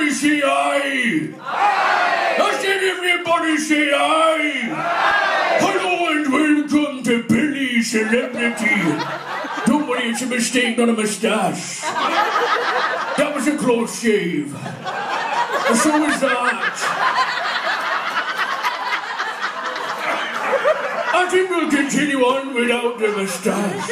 everybody say aye? Aye! I said everybody say aye! Aye! Hello and welcome to Billy Celebrity. Don't worry, it's a mistake, not a moustache. That was a close shave. So was that. I think we'll continue on without the moustache.